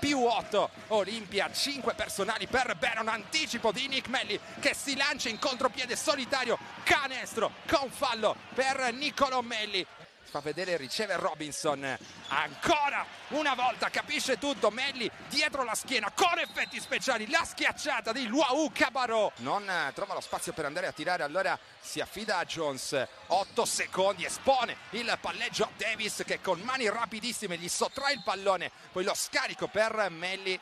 più 8 Olimpia 5 personali per Beron anticipo di Nick Melli che si lancia in contropiede solitario canestro con fallo per Niccolò Melli fa vedere riceve Robinson. Ancora una volta capisce tutto. Melli dietro la schiena con effetti speciali la schiacciata di Luau Cabarò. Non trova lo spazio per andare a tirare allora si affida a Jones. 8 secondi espone il palleggio a Davis che con mani rapidissime gli sottrae il pallone. Poi lo scarico per Melli